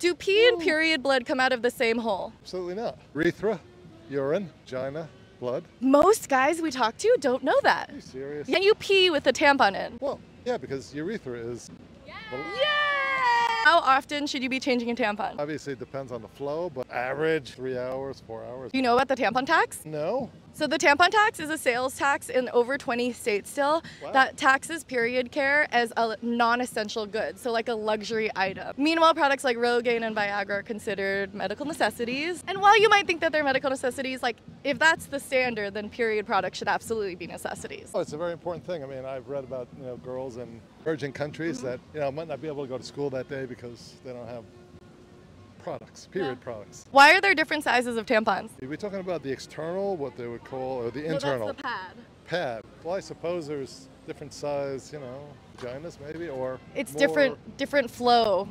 Do pee and period blood come out of the same hole? Absolutely not. Urethra, urine, vagina, blood. Most guys we talk to don't know that. Are you serious? Can you pee with a tampon in? Well, yeah, because urethra is. Yeah. Well, How often should you be changing a tampon? obviously, it depends on the flow, but average three hours, four hours. You know about the tampon tax? No. So the tampon tax is a sales tax in over 20 states still Wow. that taxes period care as a non-essential good, so like a luxury item. Meanwhile, products like Rogaine and Viagra are considered medical necessities. And while you might think that they're medical necessities, like if that's the standard, then period products should absolutely be necessities. Oh, it's a very important thing. I mean, I've read about you know girls in emerging countries mm-hmm. that you know might not be able to go to school that day because they don't have products, period products. Why are there different sizes of tampons? We're we talking about the external, what they would call, or the No, internal that's the pad. pad? Well, I suppose there's different size, you know, vaginas maybe, or It's different different flow